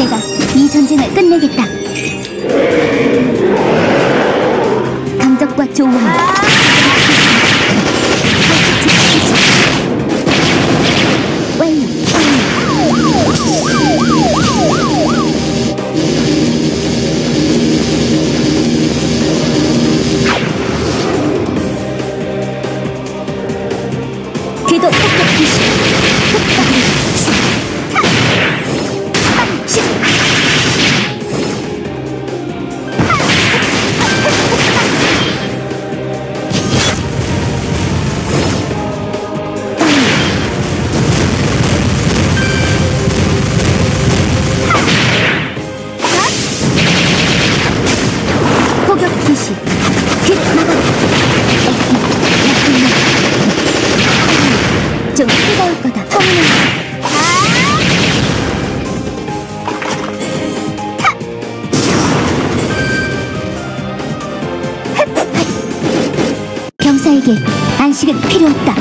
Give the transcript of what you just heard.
내가 이 전쟁을 끝내겠다. 강적과. 완료. 궤도 폭격 기시. 폭격 좀 뜨거울 거다. pomna. 병사에게 안식은 필요 없다.